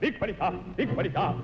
di qualità, di qualità.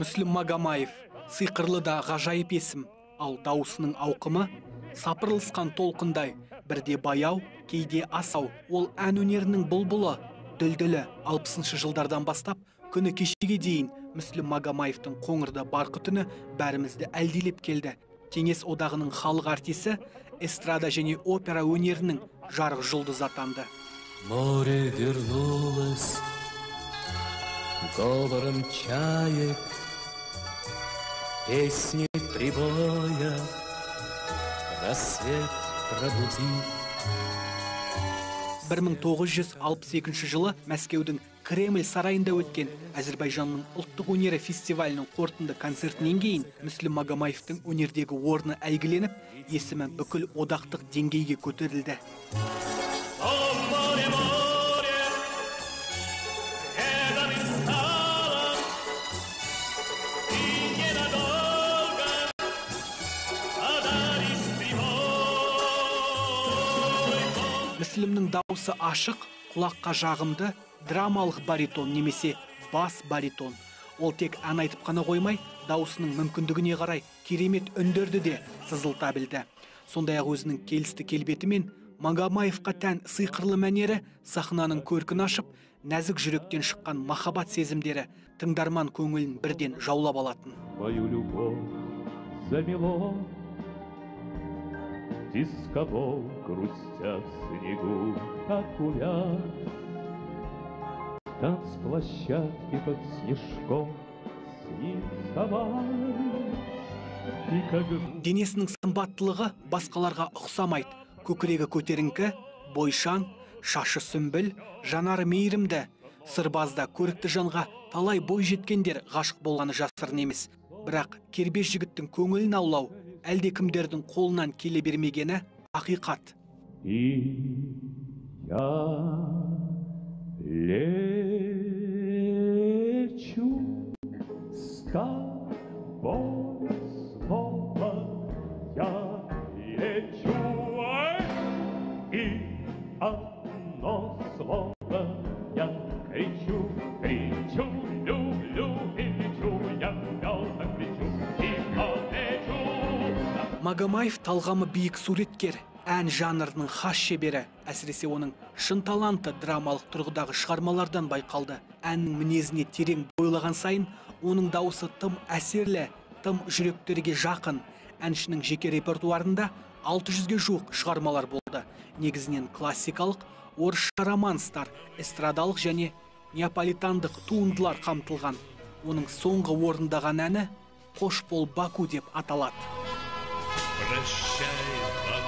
Мүслім магомаев сиқырлы да ғажайып есім. Ал дауысының ауқымы сапырылысқан толқындай. Бірде баяу кейде асау. Ол ән өнерінің бұлбұлы дүлдүлі алпысыншы жылдардан бастап күні кешеге дейін мүслім магомаевтың қоңырды барқы түні бәрімізді әлдилеп келді. Кеңес одағының халық артисі эстрада және опера өнерінің жарық жұлдызы атанды. Море вернулось говором чаек песни прибоя рассвет пробудит 1962 жылы мәскеудің кремль сарайында өткен әзірбайжанның ұлттық өнері фестивалінің қорытынды концертінен кейін мүслім магомаевтың өнердегі орны әйгіленіп есімі бүкіл одақтық деңгейге көтерілді. Мүслімнің дауысы ашық құлаққа жағымды драмалық баритон немесе бас баритон. Ол тек ән айтып қана қоймай даусының мүмкіндігіне қарай керемет үндерді де сызылта білді. Сондай ақ өзінің келісті келбетімен магомаевқа тән сиқырлы мәнері сахнаның көркін ашып нәзік жүректен шыққан махаббат сезімдері тыңдарман көңілін бірден жаулап алатын. Дисковол грустя в снегу окулят Танцплощадки под снежком денесінің сымбаттылығы басқаларға ұқсамайды. Көкірегі көтеріңкі бойшаң шашы сүмбіл жанары мейірімді. Сырбазда көрікті жанға талай бой жеткендер ғашық болғаны жасырын емес. Бірақ кербез жігіттің көңілін аулау әлдекімдердің қолынан келе бермегені ақиқат. Лечу с снова. Я лечу и одно слово я кричу магомаев талғамы биік суреткер ән жанрының хас шебері әсіресе оның шын таланты драмалық тұрғыдағы шығармалардан байқалды. Әннің мінезіне терең бойлаған сайын оның дауысы тым әсерлі тым жүректерге жақын. Әншінің жеке репертуарында 600-ге жуық шығармалар болды. Негізінен классикалық орысша романстар эстрадалық және неаполитандық туындылар қамтылған. Оның соңғы орындаған әні қош бол баку деп аталады. прощай,